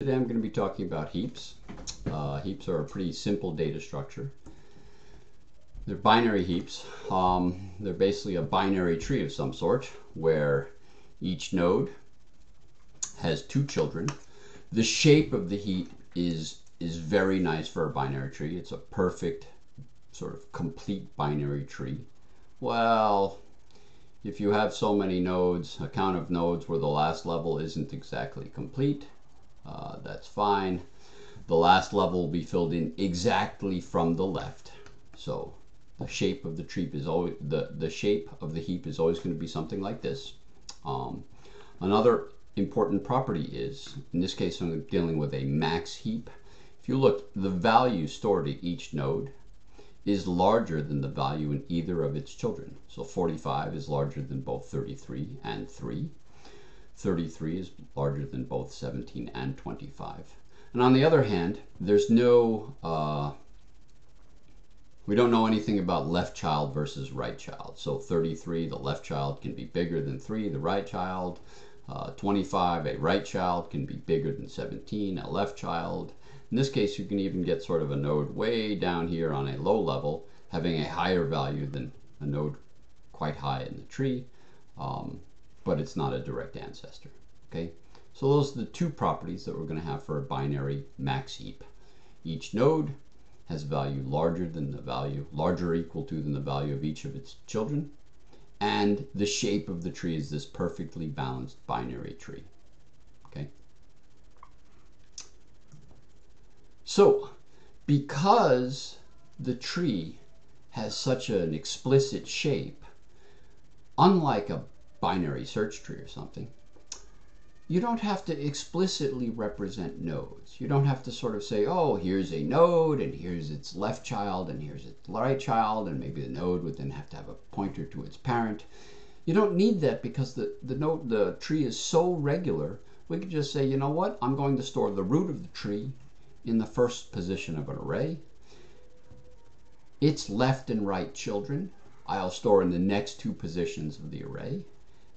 Today I'm going to be talking about heaps. Uh, heaps are a pretty simple data structure. They're binary heaps. Um, they're basically a binary tree of some sort where each node has two children. The shape of the heap is is very nice for a binary tree. It's a perfect sort of complete binary tree. Well, if you have so many nodes, a count of nodes where the last level isn't exactly complete, uh, that's fine. The last level will be filled in exactly from the left. So the shape of the tree is always the, the shape of the heap is always going to be something like this. Um, another important property is, in this case I'm dealing with a max heap. If you look, the value stored at each node is larger than the value in either of its children. So 45 is larger than both 33 and 3. 33 is larger than both 17 and 25. And on the other hand, there's no, uh, we don't know anything about left child versus right child. So 33, the left child can be bigger than 3, the right child. Uh, 25, a right child can be bigger than 17, a left child. In this case, you can even get sort of a node way down here on a low level, having a higher value than a node quite high in the tree. Um, but it's not a direct ancestor. Okay, so those are the two properties that we're going to have for a binary max heap. Each node has value larger than the value, larger or equal to than the value of each of its children, and the shape of the tree is this perfectly balanced binary tree. Okay. So, because the tree has such an explicit shape, unlike a binary search tree or something, you don't have to explicitly represent nodes. You don't have to sort of say, oh, here's a node, and here's its left child, and here's its right child, and maybe the node would then have to have a pointer to its parent. You don't need that because the, the node the tree is so regular, we can just say, you know what, I'm going to store the root of the tree in the first position of an array. Its left and right children I'll store in the next two positions of the array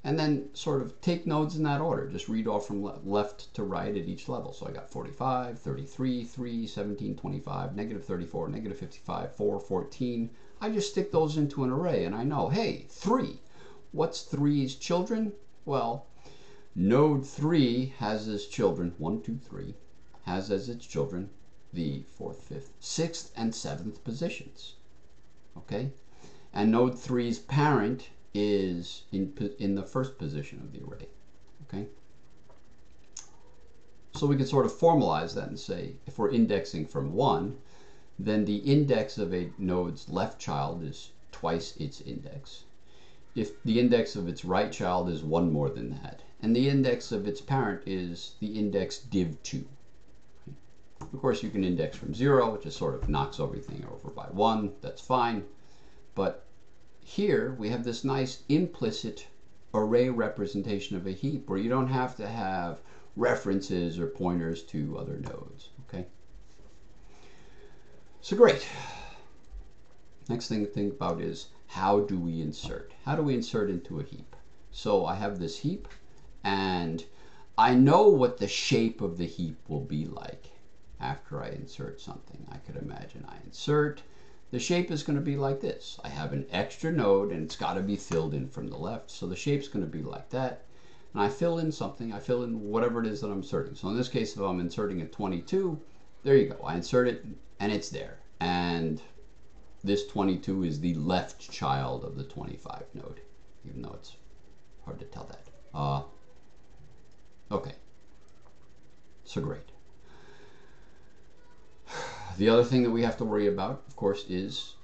and then sort of take nodes in that order. Just read off from le left to right at each level. So I got 45, 33, 3, 17, 25, negative 34, negative 55, 4, 14. I just stick those into an array and I know, hey, 3. What's 3's children? Well, node 3 has as children, 1, 2, 3, has as its children the 4th, 5th, 6th, and 7th positions. Okay? And node 3's parent is in, in the first position of the array. Okay? So we can sort of formalize that and say if we're indexing from 1, then the index of a node's left child is twice its index. If the index of its right child is 1 more than that, and the index of its parent is the index div 2. Of course, you can index from 0, which just sort of knocks everything over by 1. That's fine. But here we have this nice implicit array representation of a heap where you don't have to have references or pointers to other nodes. Okay. So great. Next thing to think about is how do we insert? How do we insert into a heap? So I have this heap and I know what the shape of the heap will be like after I insert something. I could imagine I insert the shape is going to be like this. I have an extra node and it's got to be filled in from the left. So the shape's going to be like that. And I fill in something, I fill in whatever it is that I'm inserting. So in this case, if I'm inserting a 22, there you go. I insert it and it's there. And this 22 is the left child of the 25 node, even though it's hard to tell that. Uh, okay. So great. The other thing that we have to worry about, of course, is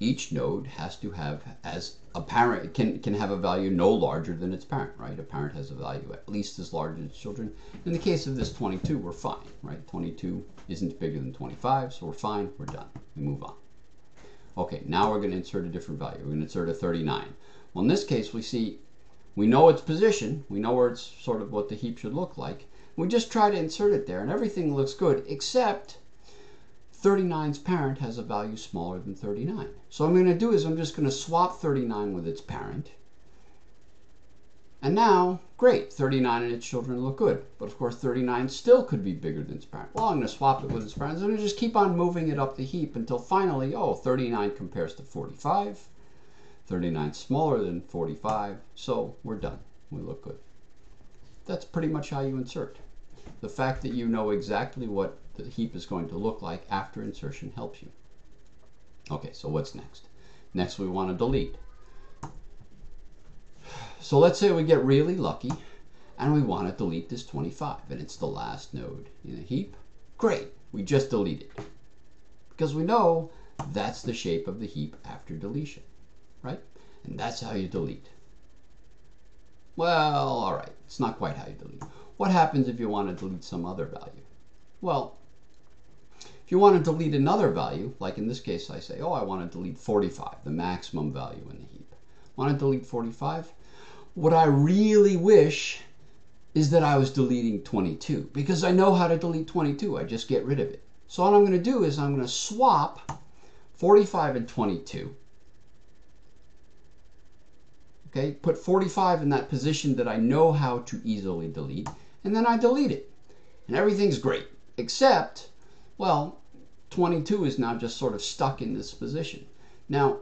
each node has to have as a parent can can have a value no larger than its parent, right? A parent has a value at least as large as its children. In the case of this 22, we're fine, right? 22 isn't bigger than 25, so we're fine, we're done. We move on. Okay, now we're going to insert a different value. We're going to insert a 39. Well, in this case, we see we know its position, we know where it's sort of what the heap should look like. We just try to insert it there, and everything looks good, except 39's parent has a value smaller than 39. So what I'm going to do is I'm just going to swap 39 with its parent. And now, great, 39 and its children look good. But of course, 39 still could be bigger than its parent. Well, I'm going to swap it with its parent. I'm going to just keep on moving it up the heap until finally, oh, 39 compares to 45. 39 smaller than 45. So we're done. We look good. That's pretty much how you insert. The fact that you know exactly what the heap is going to look like after insertion helps you. Okay, so what's next? Next we want to delete. So let's say we get really lucky and we want to delete this 25 and it's the last node in a heap. Great, we just delete it because we know that's the shape of the heap after deletion, right? And that's how you delete. Well, all right, it's not quite how you delete. What happens if you want to delete some other value? Well, if you want to delete another value, like in this case I say, oh, I want to delete 45, the maximum value in the heap. Want to delete 45? What I really wish is that I was deleting 22 because I know how to delete 22. I just get rid of it. So what I'm going to do is I'm going to swap 45 and 22. Okay, put 45 in that position that I know how to easily delete, and then I delete it. And everything's great, except, well, 22 is now just sort of stuck in this position. Now,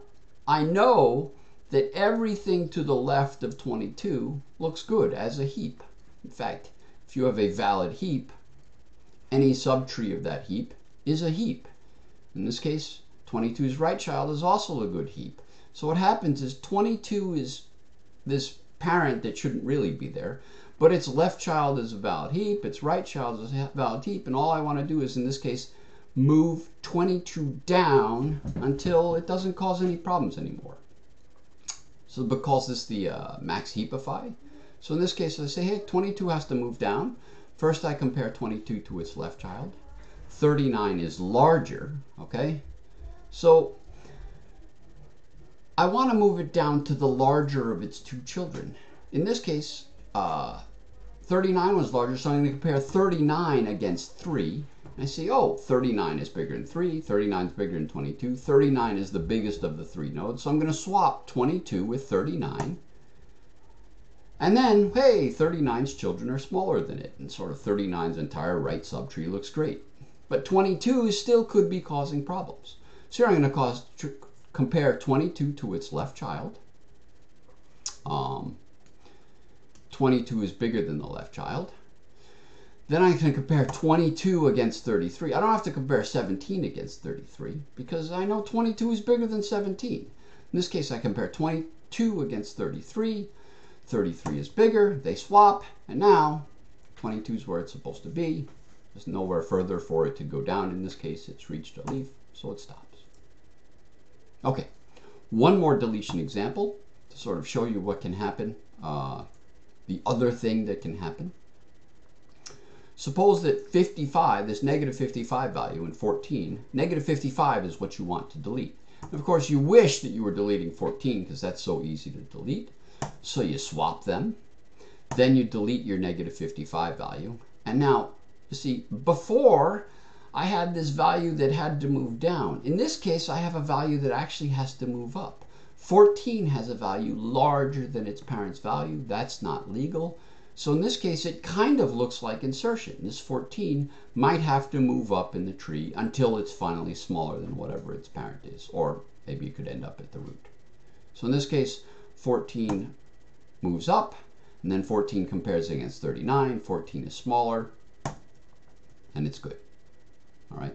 I know that everything to the left of 22 looks good as a heap. In fact, if you have a valid heap, any subtree of that heap is a heap. In this case, 22's right child is also a good heap. So what happens is 22 is this parent that shouldn't really be there, but its left child is a valid heap, its right child is a valid heap, and all I want to do is, in this case, move 22 down until it doesn't cause any problems anymore. So the book calls this the uh, max heapify. So in this case, I say, hey, 22 has to move down. First, I compare 22 to its left child. 39 is larger, okay? So I want to move it down to the larger of its two children. In this case, uh, 39 was larger, so I'm going to compare 39 against 3. I see, oh, 39 is bigger than 3, 39 is bigger than 22, 39 is the biggest of the three nodes, so I'm going to swap 22 with 39. And then, hey, 39's children are smaller than it, and sort of 39's entire right subtree looks great. But 22 still could be causing problems. So here I'm going to cause, compare 22 to its left child. Um, 22 is bigger than the left child. Then I can compare 22 against 33. I don't have to compare 17 against 33 because I know 22 is bigger than 17. In this case, I compare 22 against 33. 33 is bigger. They swap. And now 22 is where it's supposed to be. There's nowhere further for it to go down. In this case, it's reached a leaf, so it stops. Okay, one more deletion example to sort of show you what can happen, uh, the other thing that can happen. Suppose that 55, this negative 55 value in 14, negative 55 is what you want to delete. of course, you wish that you were deleting 14 because that's so easy to delete. So you swap them. Then you delete your negative 55 value. And now, you see, before I had this value that had to move down. In this case, I have a value that actually has to move up. 14 has a value larger than its parent's value. That's not legal. So in this case, it kind of looks like insertion. This 14 might have to move up in the tree until it's finally smaller than whatever its parent is, or maybe it could end up at the root. So in this case, 14 moves up, and then 14 compares against 39. 14 is smaller, and it's good. All right.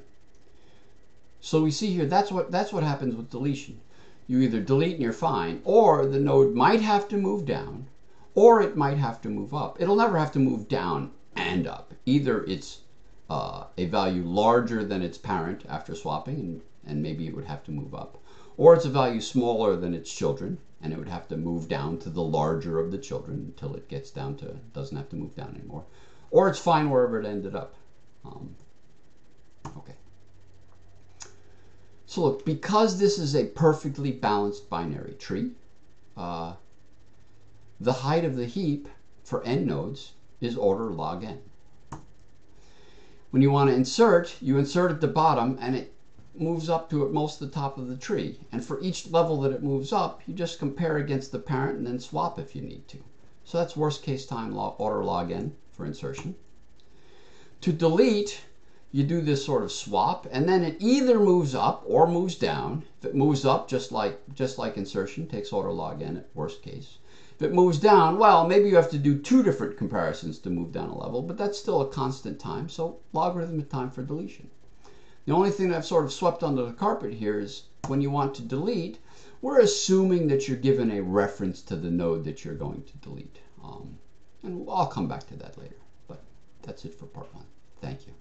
So we see here, that's what, that's what happens with deletion. You either delete and you're fine, or the node might have to move down, or it might have to move up. It'll never have to move down and up. Either it's uh, a value larger than its parent after swapping, and, and maybe it would have to move up, or it's a value smaller than its children, and it would have to move down to the larger of the children until it gets down to, doesn't have to move down anymore, or it's fine wherever it ended up. Um, okay. So look, because this is a perfectly balanced binary tree, uh, the height of the heap for n nodes is order log n. When you want to insert, you insert at the bottom and it moves up to at most the top of the tree. And for each level that it moves up, you just compare against the parent and then swap if you need to. So that's worst case time log, order log n for insertion. To delete, you do this sort of swap, and then it either moves up or moves down. If it moves up, just like just like insertion, takes order log n at worst case. If it moves down, well, maybe you have to do two different comparisons to move down a level, but that's still a constant time, so logarithmic time for deletion. The only thing that I've sort of swept under the carpet here is when you want to delete, we're assuming that you're given a reference to the node that you're going to delete. Um, and I'll come back to that later, but that's it for part one. Thank you.